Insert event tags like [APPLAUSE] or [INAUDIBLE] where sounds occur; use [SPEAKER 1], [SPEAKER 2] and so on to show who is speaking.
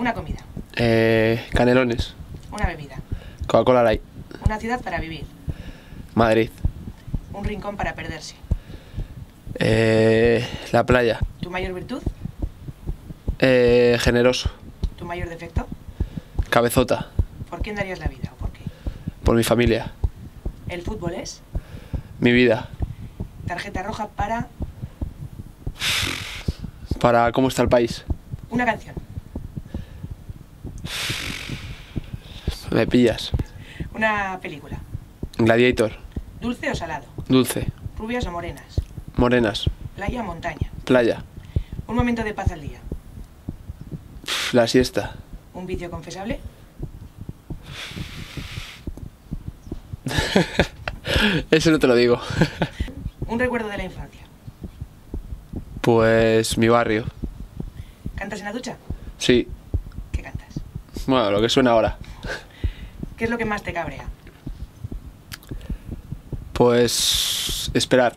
[SPEAKER 1] Una comida.
[SPEAKER 2] Eh, canelones.
[SPEAKER 1] Una bebida.
[SPEAKER 2] Coca-Cola Light.
[SPEAKER 1] Una ciudad para vivir.
[SPEAKER 2] Madrid.
[SPEAKER 1] Un rincón para perderse.
[SPEAKER 2] Eh, la playa.
[SPEAKER 1] Tu mayor virtud.
[SPEAKER 2] Eh, generoso.
[SPEAKER 1] Tu mayor defecto.
[SPEAKER 2] Cabezota.
[SPEAKER 1] ¿Por quién darías la vida o por qué?
[SPEAKER 2] Por mi familia.
[SPEAKER 1] El fútbol es.
[SPEAKER 2] Mi vida.
[SPEAKER 1] Tarjeta roja para
[SPEAKER 2] Para cómo está el país.
[SPEAKER 1] una canción.
[SPEAKER 2] Me pillas.
[SPEAKER 1] Una película.
[SPEAKER 2] Gladiator.
[SPEAKER 1] Dulce o salado.
[SPEAKER 2] Dulce.
[SPEAKER 1] Rubias o morenas.
[SPEAKER 2] Morenas.
[SPEAKER 1] Playa o montaña.
[SPEAKER 2] Playa.
[SPEAKER 1] Un momento de paz al día.
[SPEAKER 2] La siesta.
[SPEAKER 1] Un vicio confesable. [LAUGHS]
[SPEAKER 2] Eso no te lo digo. [LAUGHS]
[SPEAKER 1] Un recuerdo de la infancia.
[SPEAKER 2] Pues mi barrio.
[SPEAKER 1] ¿Cantas en la ducha?
[SPEAKER 2] Sí.
[SPEAKER 1] ¿Qué cantas?
[SPEAKER 2] Bueno, lo que suena ahora.
[SPEAKER 1] ¿Qué es lo que más te cabrea?
[SPEAKER 2] Pues esperar.